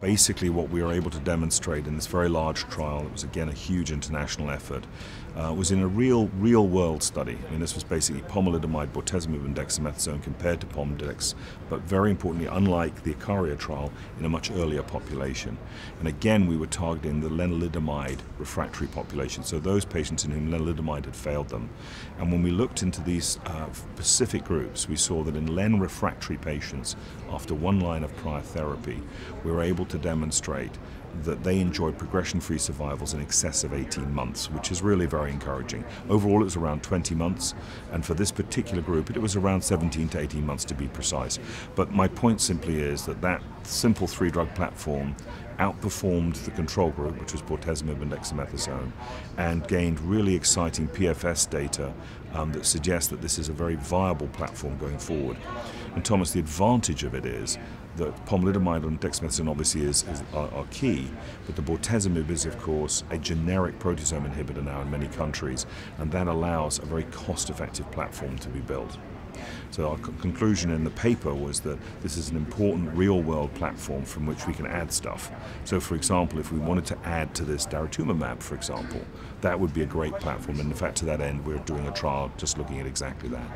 Basically, what we were able to demonstrate in this very large trial, it was again a huge international effort, uh, was in a real, real world study. I mean, this was basically pomalidomide, bortezomib, and dexamethasone compared to Pomdex, but very importantly, unlike the Icaria trial, in a much earlier population. And again, we were targeting the lenalidomide refractory population, so those patients in whom lenalidomide had failed them. And when we looked into these uh, specific groups, we saw that in len refractory patients, after one line of prior therapy, we were able to demonstrate that they enjoyed progression-free survivals in excess of 18 months, which is really very encouraging. Overall, it was around 20 months, and for this particular group, it was around 17 to 18 months to be precise. But my point simply is that that simple three-drug platform outperformed the control group, which was bortezomib and dexamethasone, and gained really exciting PFS data um, that suggests that this is a very viable platform going forward. And Thomas, the advantage of it is that pomalidomide and dexamethasone obviously is, is are, are, key, but the bortezomib is of course a generic proteasome inhibitor now in many countries, and that allows a very cost-effective platform to be built. So our conclusion in the paper was that this is an important real-world platform from which we can add stuff. So for example, if we wanted to add to this daratumumab, for example, that would be a great platform. And in fact, to that end, we're doing a trial just looking at exactly that.